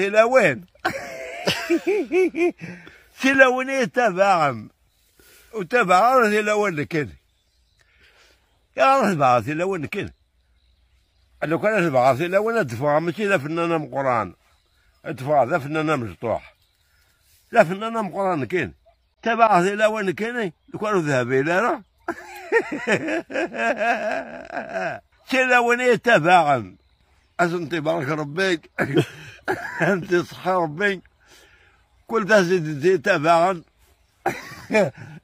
تلاوين تلاوين تفاهم وتفاهم تلاوين كذا. يا راه تبغى تلاوين كذا. لو كان تبغى تلاوين تفاهم ماشي لا فنانة قرآن تفاهم لا فنانة مشطوح لا فنانة من قرآن كاين تبع تلاوين كاين لو كانوا ذهبوا إلى راه. تلاوين تفاهم أنت بارك ربيك. أنت صحة ربي كل تزيد تفاهم